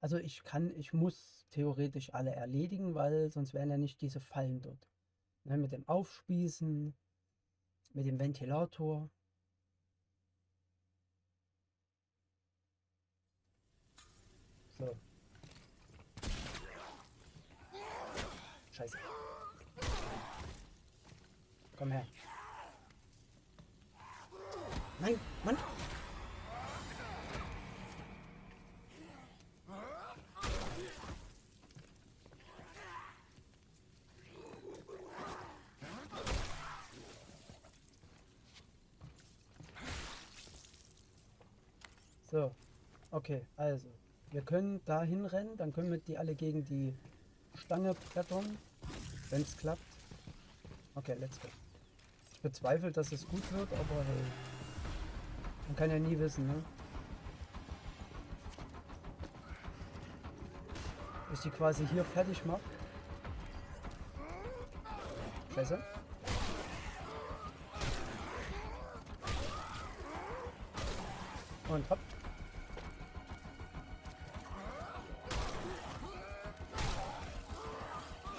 Also ich kann, ich muss theoretisch alle erledigen, weil sonst wären ja nicht diese Fallen dort. Ne, mit dem Aufspießen, mit dem Ventilator. So. Scheiße. Komm her. Nein, Mann. So, okay, also. Wir können da hinrennen, dann können wir die alle gegen die Stange brettern, wenn es klappt. Okay, let's go. Ich bezweifle, dass es gut wird, aber hey, man kann ja nie wissen, ne? Ich die quasi hier fertig mache. Scheiße. Und hopp.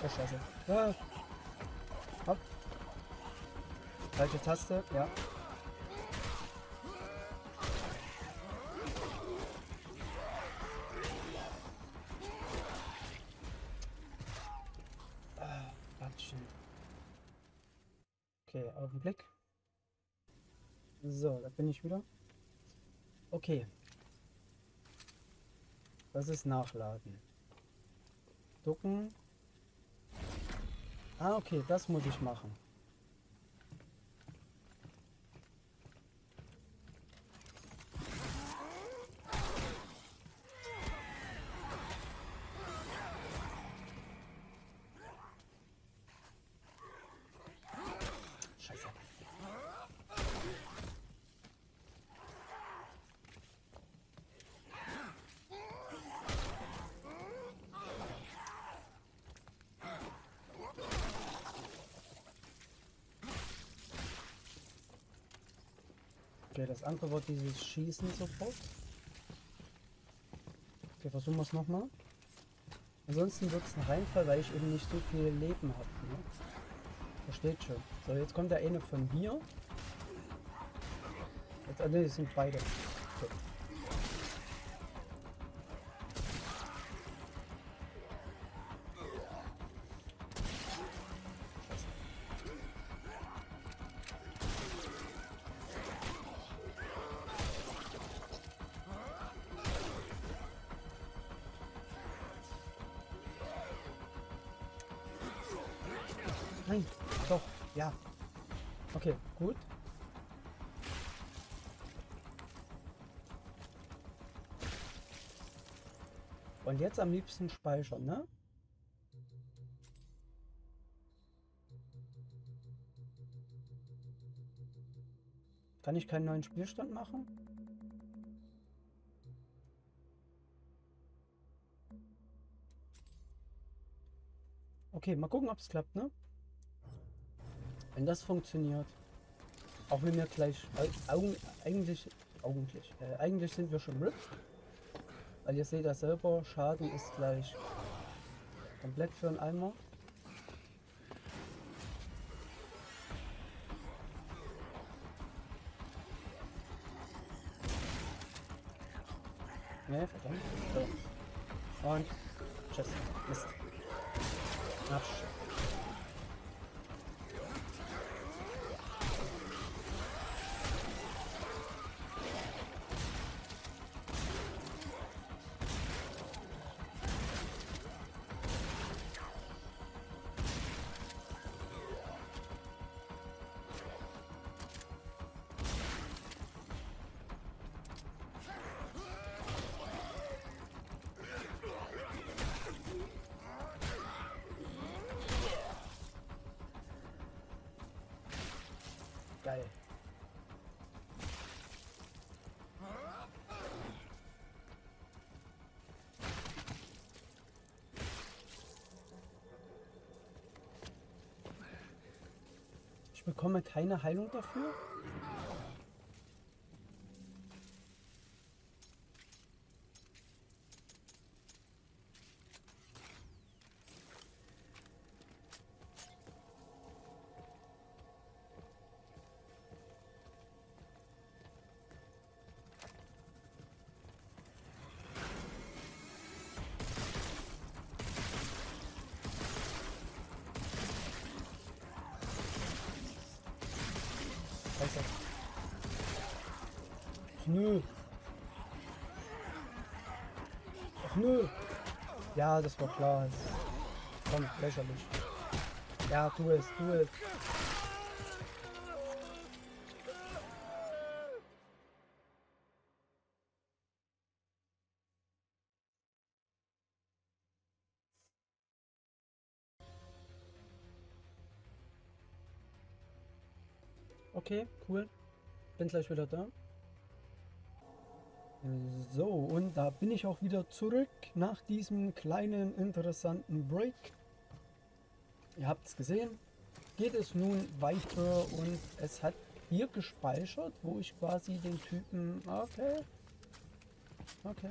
Oh, scheiße. Ah. Hopp. Falsche Taste, ja. Ah. Okay, Augenblick. So, da bin ich wieder. Okay. Das ist Nachladen. Ducken. Ah, okay, das muss ich machen. Scheiße. Okay, das andere wird dieses Schießen sofort. Okay, versuchen wir es nochmal. Ansonsten wird es ein Reinfall, weil ich eben nicht so viel Leben habe. Ne? Versteht schon. So, jetzt kommt der eine von hier. Jetzt, ah, ne, sind beide. Und jetzt am liebsten speichern, ne? Kann ich keinen neuen Spielstand machen? Okay, mal gucken, ob es klappt, ne? Wenn das funktioniert. Auch wenn wir gleich Augen, eigentlich, eigentlich, äh, eigentlich sind wir schon RIP. Weil ihr seht ja selber, Schaden ist gleich komplett für einen Eimer. Ne, verdammt. Bekomme keine Heilung dafür? Nö. Ach nö. Ja, das war klar. Komm, lächerlich. Ja, tu es, tu es. Okay, cool. Bin gleich wieder da. So, und da bin ich auch wieder zurück nach diesem kleinen interessanten Break. Ihr habt es gesehen. Geht es nun weiter und es hat hier gespeichert, wo ich quasi den Typen... Okay. Okay.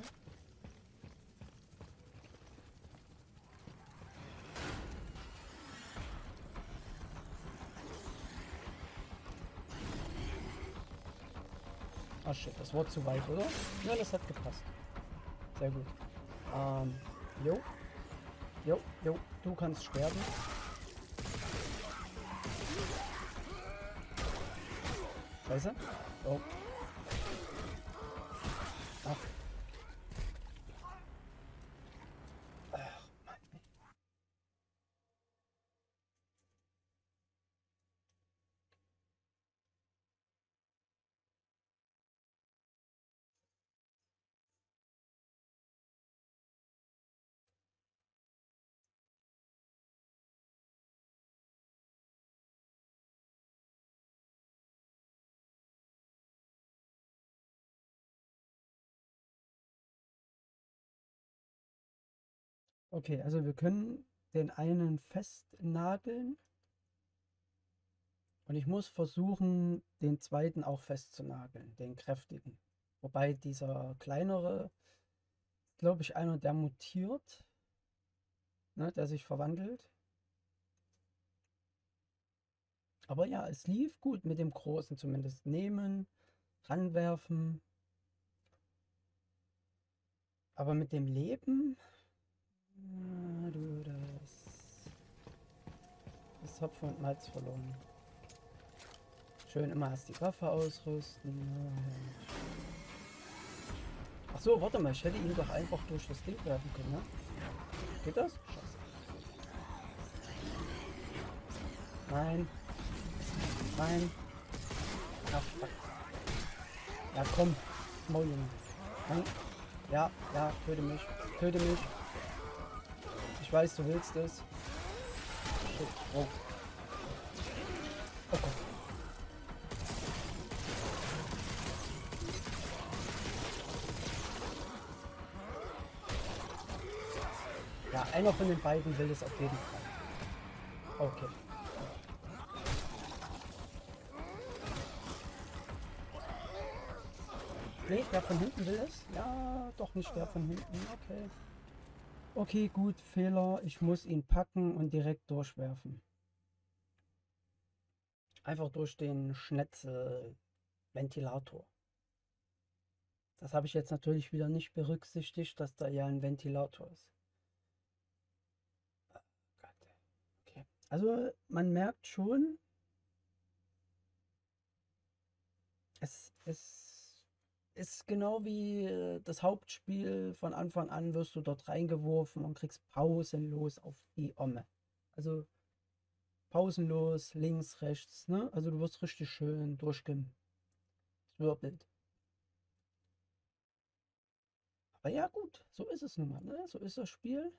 Ah shit, das war zu weit, oder? Ja, das hat gepasst. Sehr gut. Ähm, jo. Jo, jo, du kannst sterben. Scheiße. Oh. Okay, also wir können den einen festnageln. Und ich muss versuchen, den zweiten auch festzunageln, den kräftigen. Wobei dieser kleinere, glaube ich, einer, der mutiert, ne, der sich verwandelt. Aber ja, es lief gut mit dem Großen zumindest. Nehmen, ranwerfen. Aber mit dem Leben Ah, du das. Das Hopfen und Malz verloren. Schön immer erst die Waffe ausrüsten. Ach so, warte mal, ich hätte ihn doch einfach durch das Ding werfen können, ne? Geht das? Scheiße. Nein. Nein. Ach, fuck. Ja, komm. Maul. Ja, ja, töte mich. Töte mich. Ich weiß, du willst es. Shit. Oh. Oh Gott. Ja, einer von den beiden will es auf jeden Fall. Okay. Nee, der von hinten will es? Ja, doch nicht der von hinten. Okay. Okay, gut, Fehler. Ich muss ihn packen und direkt durchwerfen. Einfach durch den Schnetzelventilator. Das habe ich jetzt natürlich wieder nicht berücksichtigt, dass da ja ein Ventilator ist. Oh okay. Also man merkt schon, es, es ist genau wie äh, das Hauptspiel. Von Anfang an wirst du dort reingeworfen und kriegst pausenlos auf die Omme. Also pausenlos, links, rechts. Ne? Also du wirst richtig schön durchgewirbelt. Aber ja gut, so ist es nun mal. Ne? So ist das Spiel.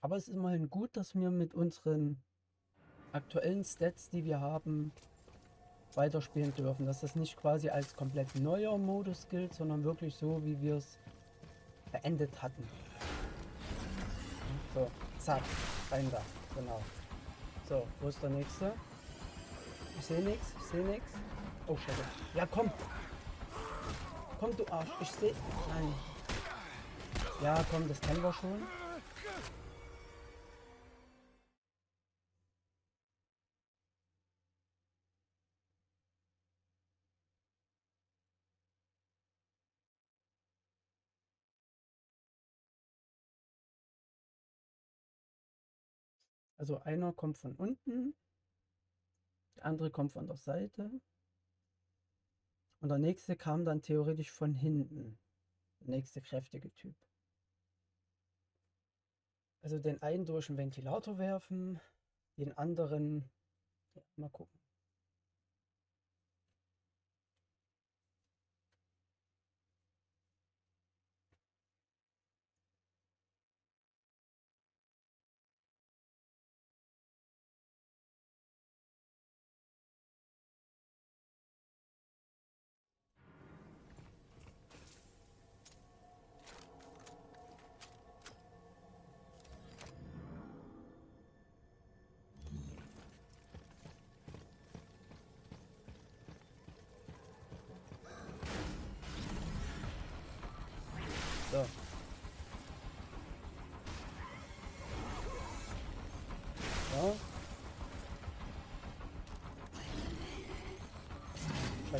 Aber es ist immerhin gut, dass wir mit unseren aktuellen Stats, die wir haben, weiterspielen dürfen. Dass das nicht quasi als komplett neuer Modus gilt, sondern wirklich so, wie wir es beendet hatten. So, zack, rein da, genau. So, wo ist der nächste? Ich sehe nichts, ich sehe nichts. Oh, scheiße. Ja, komm. Komm, du Arsch. Ich sehe... Nein. Ja, komm, das kennen wir schon. Also einer kommt von unten Der andere kommt von der Seite. Und der nächste kam dann theoretisch von hinten. Der nächste kräftige Typ. Also den einen durch den Ventilator werfen, den anderen. Ja, mal gucken.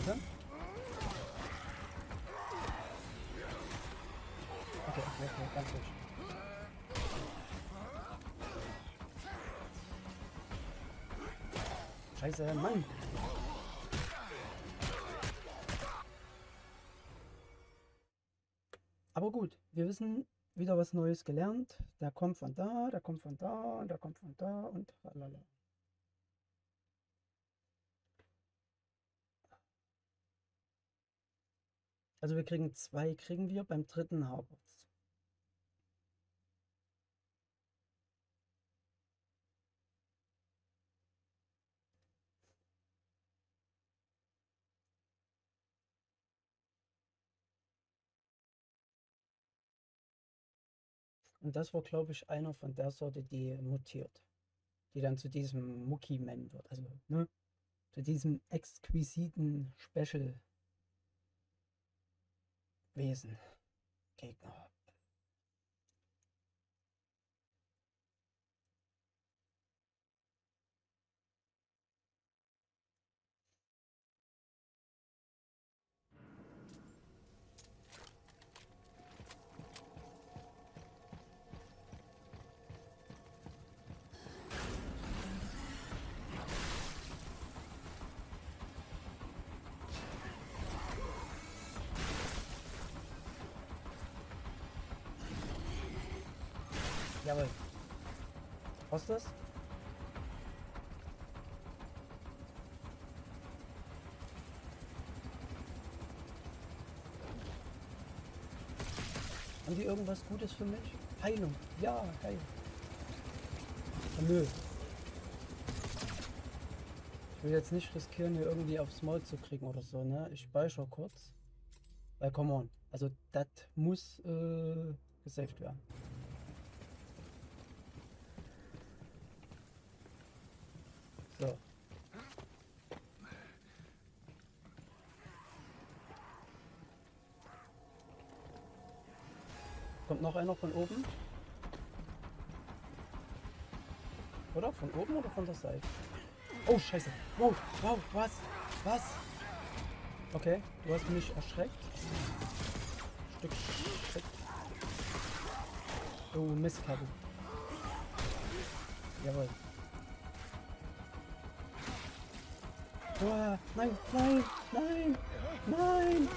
Scheiße. Okay, okay, okay, ganz ruhig. Scheiße, Mann. Aber gut, wir wissen wieder was Neues gelernt. Der kommt von da, der kommt von da und der kommt von da und lala. Also wir kriegen zwei, kriegen wir, beim dritten habert's. Und das war, glaube ich, einer von der Sorte, die mutiert. Die dann zu diesem Mucki-Man wird. Also, ne? Zu diesem exquisiten Wesen, Gegner, das? Haben die irgendwas Gutes für mich? Heilung. Ja, geil. Ah, nö. Ich will jetzt nicht riskieren, hier irgendwie aufs Maul zu kriegen oder so, ne? Ich speichere kurz. Weil, come on. Also, das muss äh, gesaved werden. So. Kommt noch einer von oben? Oder? Von oben oder von der Seite? Oh, scheiße. Wow, wow, was? Was? Okay, du hast mich erschreckt. Stück Shit. Oh, Mistkabel. Jawohl. Oh, nein, nein, nein, nein.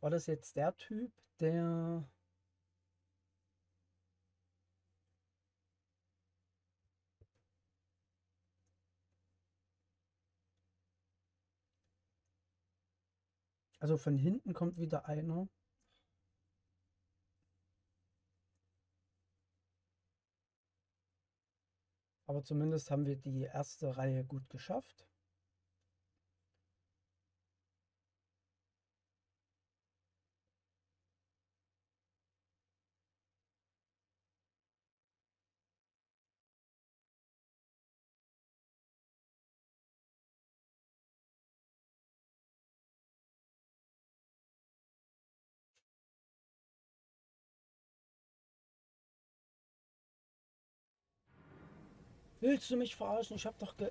War das jetzt der Typ, der... Also von hinten kommt wieder einer. Aber zumindest haben wir die erste Reihe gut geschafft. Willst du mich verarschen? Ich hab doch ge...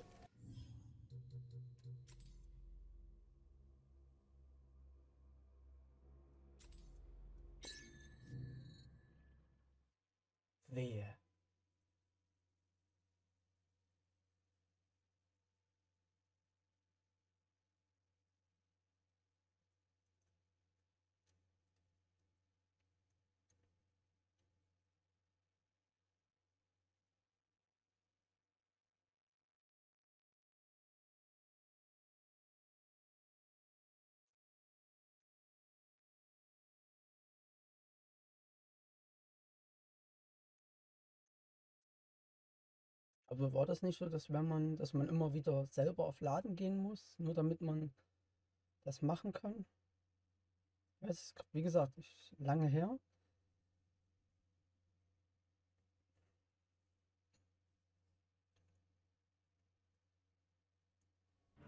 Aber war das nicht so, dass wenn man, dass man immer wieder selber auf Laden gehen muss, nur damit man das machen kann? Weiß, wie gesagt, ich, lange her.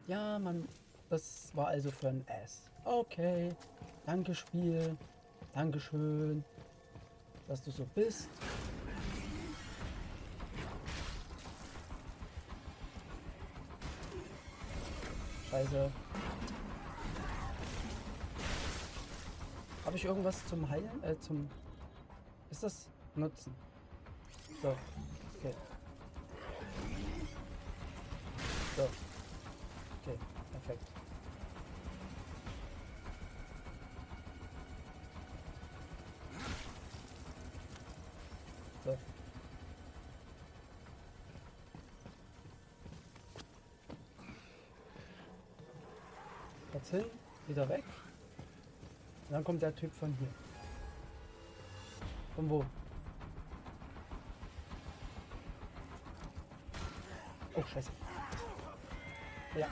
Ja, man, das war also für ein S. Okay, danke Spiel, Dankeschön, dass du so bist. Scheiße. Habe ich irgendwas zum Heilen? Äh, zum... Ist das Nutzen? So. Okay. So. Okay, perfekt. So. Hin, wieder weg. Und dann kommt der Typ von hier. Von wo? Oh, scheiße. Ja.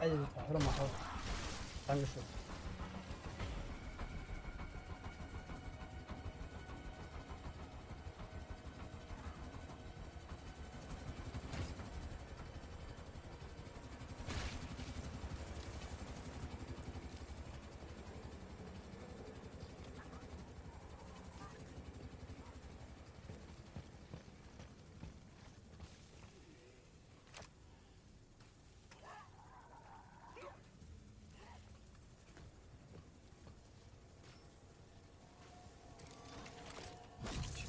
Alter, hör doch mal auf. Dankeschön.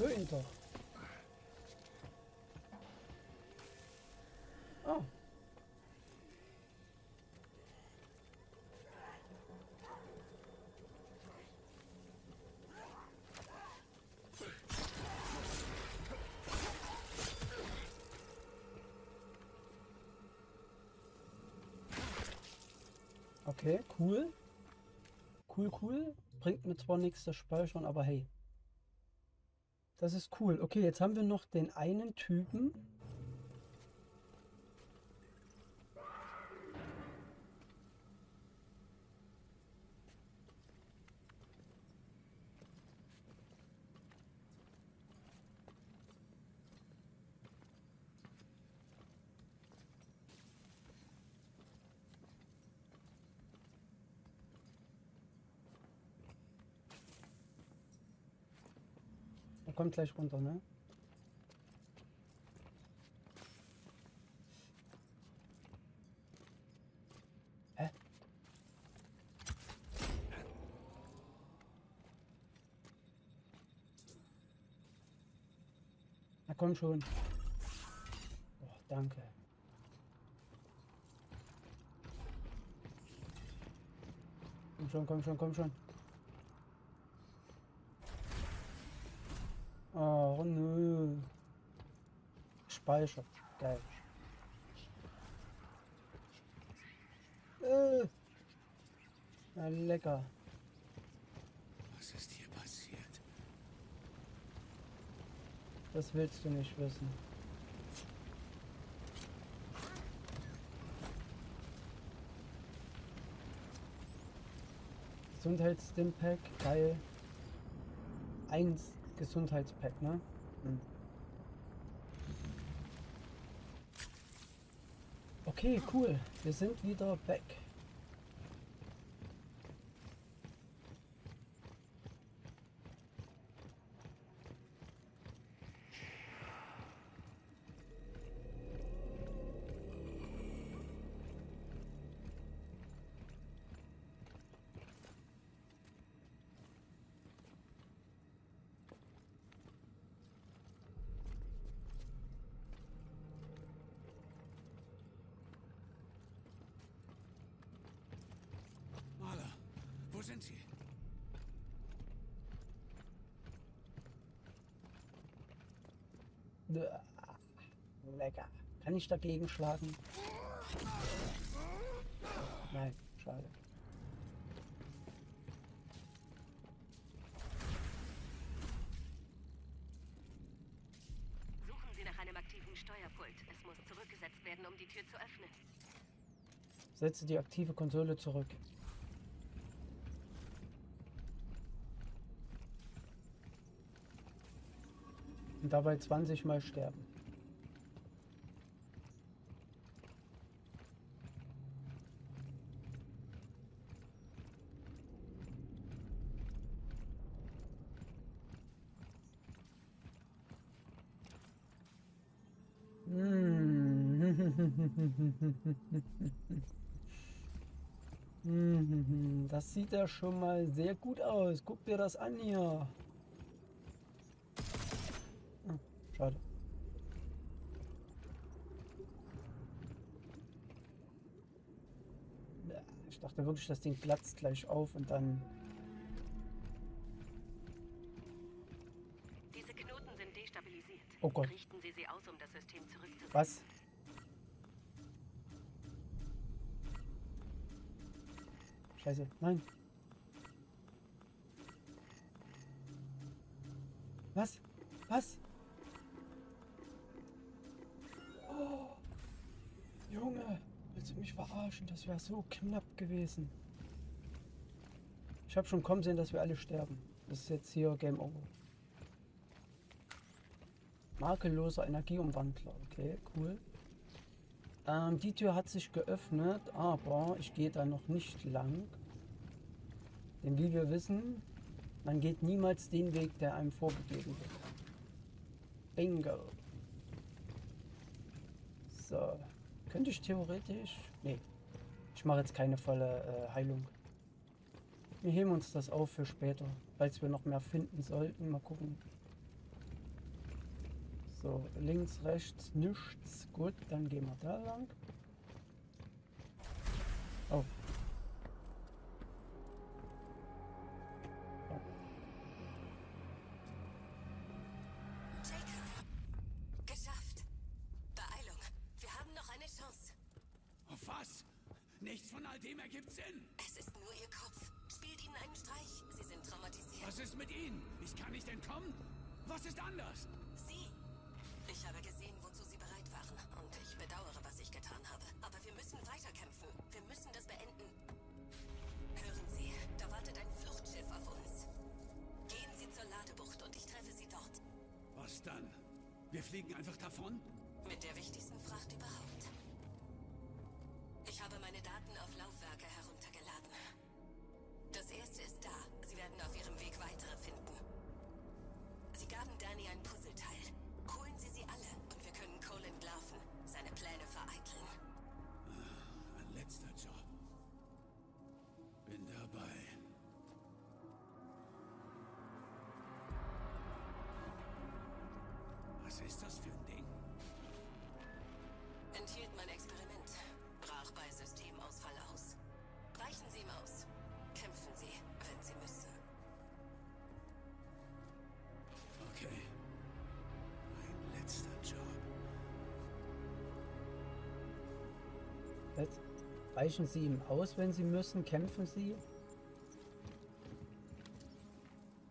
Ihn doch. Oh. Okay, cool. Cool, cool. Bringt mir zwar nichts das Speichern, aber hey. Das ist cool. Okay, jetzt haben wir noch den einen Typen. Er kommt gleich runter, ne? Na komm schon. Oh, danke. Komm schon, komm schon, komm schon. Speicher. Geil. Äh. Na lecker. Was ist hier passiert? Das willst du nicht wissen. Gesundheitsstimpack, geil. Eins Gesundheitspack, ne? Hm. Okay, cool. Wir sind wieder back. Kann ich dagegen schlagen? Nein, schade. Suchen Sie nach einem aktiven Steuerpult. Es muss zurückgesetzt werden, um die Tür zu öffnen. Setze die aktive Konsole zurück. Und dabei 20 Mal sterben. Das sieht ja schon mal sehr gut aus. Guck dir das an hier. Ah, schade. Ich dachte wirklich, das Ding platzt gleich auf und dann Diese Knoten sind destabilisiert. Oh Gott. Richten Sie sie aus, um das System zurückzusetzen. Was? Scheiße, nein. Was? Was? Oh. Junge, willst du mich verarschen? Das wäre so knapp gewesen. Ich habe schon kommen sehen, dass wir alle sterben. Das ist jetzt hier Game Over. Makelloser Energieumwandler. Okay, cool. Ähm, die Tür hat sich geöffnet, aber ich gehe da noch nicht lang. Denn wie wir wissen, man geht niemals den Weg, der einem vorgegeben wird. Bingo. So. Könnte ich theoretisch... Nee. Ich mache jetzt keine volle äh, Heilung. Wir heben uns das auf für später, falls wir noch mehr finden sollten. Mal gucken. So, links, rechts, nichts. Gut, dann gehen wir da lang. Oh. Jacob! Geschafft! Beeilung! Wir haben noch eine Chance. Auf was? Nichts von all dem ergibt Sinn. Es ist nur Ihr Kopf. Spielt Ihnen einen Streich. Sie sind traumatisiert. Was ist mit Ihnen? Ich kann nicht entkommen. Was ist anders? Ich habe gesehen, wozu Sie bereit waren. Und ich bedauere, was ich getan habe. Aber wir müssen weiterkämpfen. Wir müssen das beenden. Hören Sie, da wartet ein Fluchtschiff auf uns. Gehen Sie zur Ladebucht und ich treffe Sie dort. Was dann? Wir fliegen einfach davon? Mit der wichtigsten Fracht überhaupt. Ich habe meine Daten auf Laufwerke heruntergeladen. Das erste ist da. Sie werden auf ihrem Weg weitere finden. Sie gaben Danny ein Puzzleteil. ala. Weichen Sie ihm aus, wenn Sie müssen. Kämpfen Sie.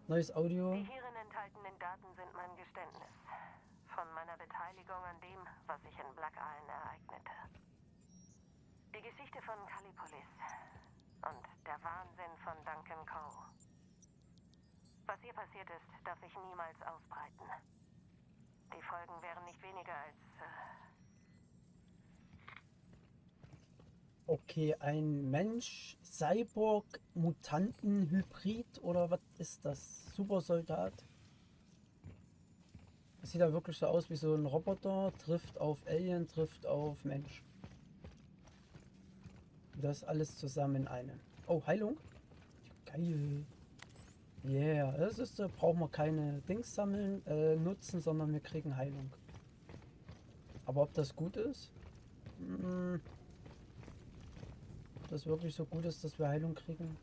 Neues Audio. Die hierin enthaltenen Daten sind mein Geständnis. Von meiner Beteiligung an dem, was sich in Black Isle ereignete. Die Geschichte von Callipolis und der Wahnsinn von Duncan Coe. Was hier passiert ist, darf sich niemals ausbreiten. Die Folgen wären nicht weniger als äh, Okay, ein Mensch, Cyborg, Mutanten, Hybrid oder was ist das? Supersoldat? Das sieht ja wirklich so aus wie so ein Roboter, trifft auf Alien, trifft auf Mensch. Das alles zusammen in einem. Oh, Heilung? Geil. Yeah, das ist, da brauchen wir keine Dings sammeln, äh, nutzen, sondern wir kriegen Heilung. Aber ob das gut ist? Hm. Das wirklich so gut ist, dass wir Heilung kriegen?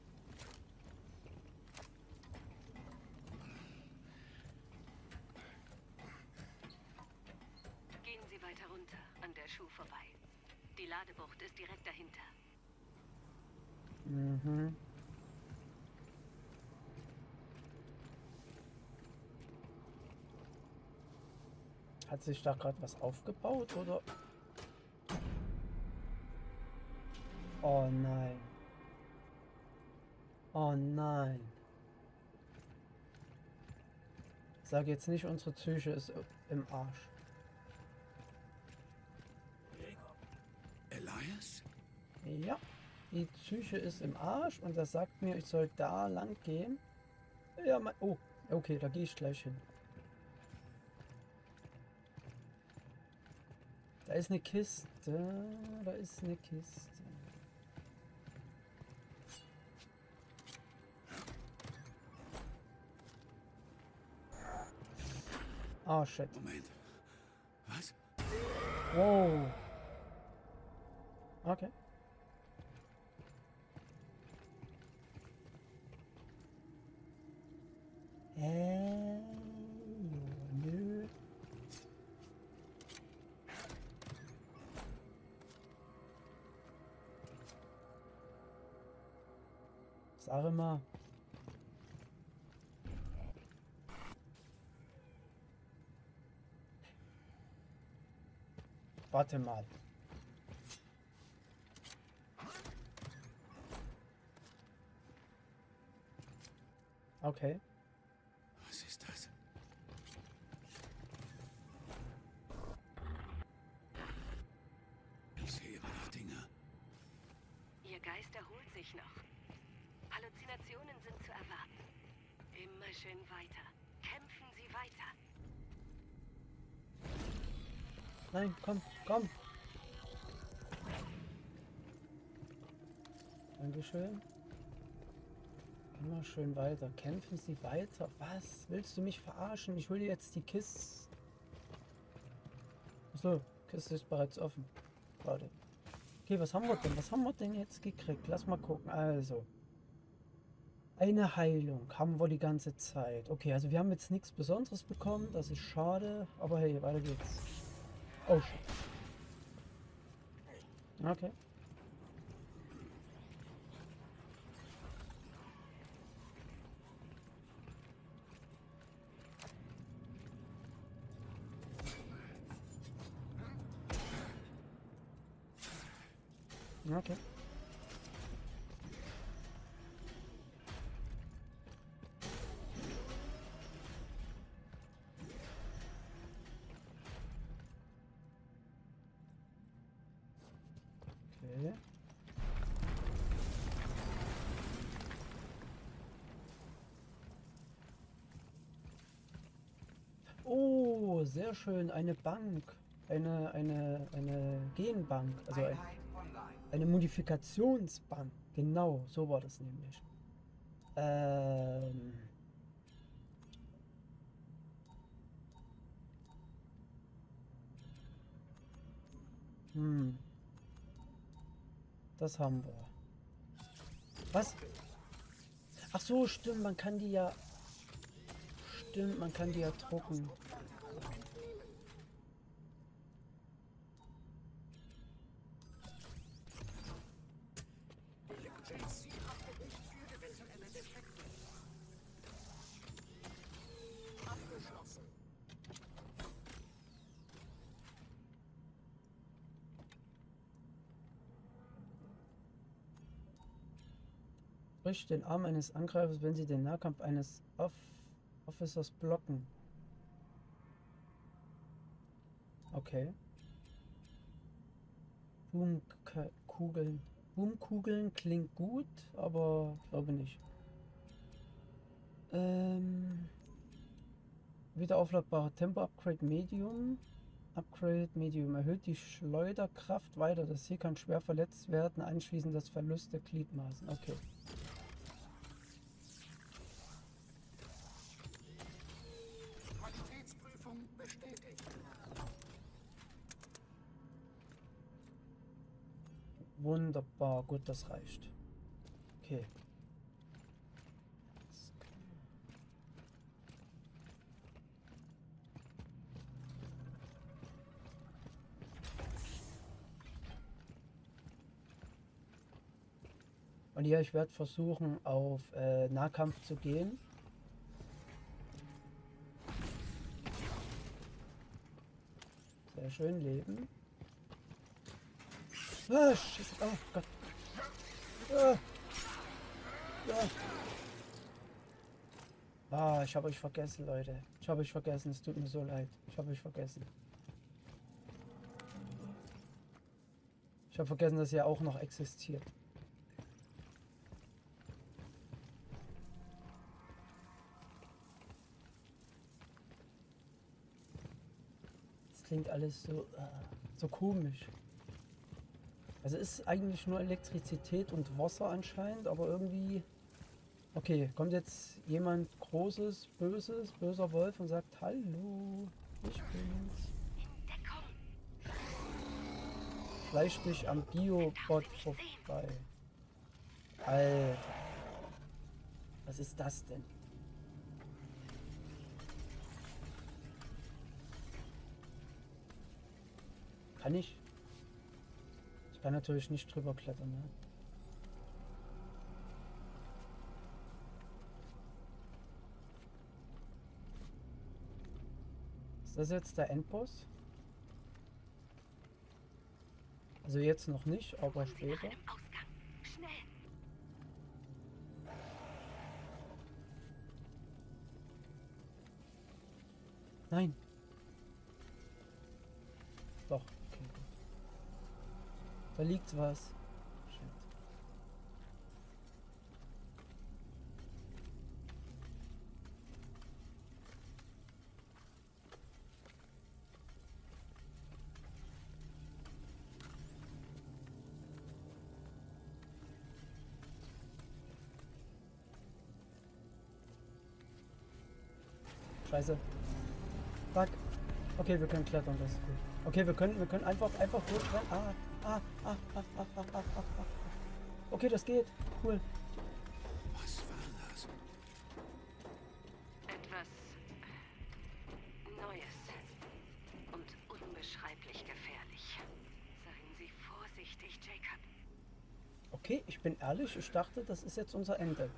Gehen Sie weiter runter, an der Schuh vorbei. Die Ladebucht ist direkt dahinter. Mhm. Hat sich da gerade was aufgebaut oder? Oh nein. Oh nein. Sag jetzt nicht, unsere Psyche ist im Arsch. Elias? Ja, die Psyche ist im Arsch und das sagt mir, ich soll da lang gehen. Ja, mein, oh, okay, da gehe ich gleich hin. Da ist eine Kiste, da ist eine Kiste. Oh shit. Moment. Was? Wow. Okay. Warte mal. Okay. Dankeschön. Immer schön weiter. Kämpfen Sie weiter. Was? Willst du mich verarschen? Ich dir jetzt die Kiste. Achso, Kiste ist bereits offen. Warte. Okay, was haben wir denn? Was haben wir denn jetzt gekriegt? Lass mal gucken. Also. Eine Heilung haben wir die ganze Zeit. Okay, also wir haben jetzt nichts Besonderes bekommen. Das ist schade. Aber hey, weiter geht's. Oh shit. Okay. Sehr schön. Eine Bank. Eine, eine, eine Genbank. Also ein, eine Modifikationsbank. Genau, so war das nämlich. Ähm. Hm. Das haben wir. Was? Ach so, stimmt, man kann die ja... Stimmt, man kann die ja drucken. Brich den Arm eines Angreifers, wenn sie den Nahkampf eines Off Officers blocken. Okay. Boomkugeln. Boomkugeln klingt gut, aber glaube nicht. Ähm, wieder aufladbare Tempo-Upgrade Medium. Upgrade Medium erhöht die Schleuderkraft weiter. Das Ziel kann schwer verletzt werden, anschließend das Verlust der Gliedmaßen. Okay. Wunderbar, gut, das reicht. Okay. Und ja, ich werde versuchen, auf äh, Nahkampf zu gehen. Sehr schön leben. Ah. Oh Gott. Ja. Ah, ich habe euch vergessen, Leute. Ich habe euch vergessen. Es tut mir so leid. Ich habe euch vergessen. Ich habe vergessen, dass ihr auch noch existiert. Das klingt alles so, äh, so komisch. Also ist eigentlich nur Elektrizität und Wasser anscheinend, aber irgendwie... Okay, kommt jetzt jemand Großes, Böses, böser Wolf und sagt, Hallo, ich bin's. Fleisch dich am Biobot vorbei. Alter. Was ist das denn? Kann ich? Kann natürlich nicht drüber klettern, ne? Ist das jetzt der Endboss? Also jetzt noch nicht, aber später. Nein. Da liegt was. Shit. Scheiße. Fuck. Okay, wir können klettern, das ist gut. Okay, wir können, wir können einfach, einfach durchrennen. Ah, ah, ah, ah, ah, ah, ah, ah, ah. Okay, das geht. Cool. Was war das? Etwas Neues und unbeschreiblich gefährlich. Seien Sie vorsichtig, Jacob. Okay, ich bin ehrlich, ich dachte, das ist jetzt unser Ende.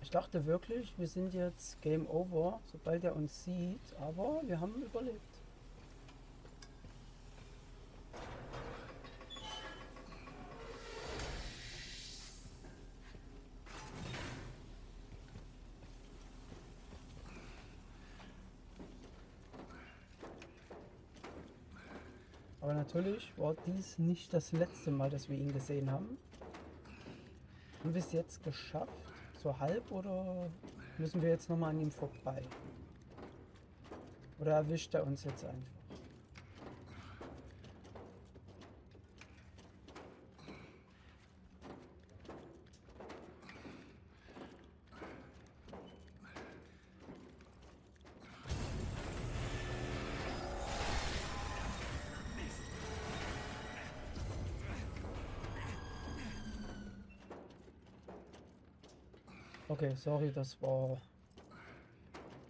Ich dachte wirklich, wir sind jetzt Game Over, sobald er uns sieht, aber wir haben überlebt. Natürlich war dies nicht das letzte Mal, dass wir ihn gesehen haben. Haben wir es jetzt geschafft? So halb oder müssen wir jetzt nochmal an ihm vorbei? Oder erwischt er uns jetzt einfach? Sorry, das war.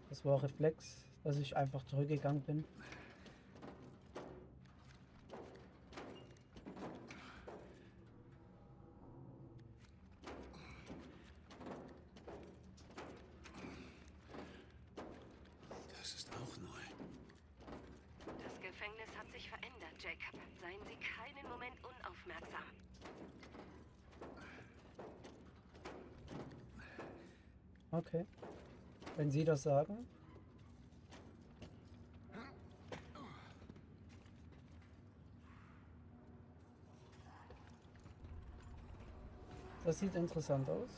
Das war Reflex, dass ich einfach zurückgegangen bin. Das ist auch neu. Das Gefängnis hat sich verändert, Jacob. Seien Sie keinen Moment unaufmerksam. Okay. Wenn Sie das sagen. Das sieht interessant aus.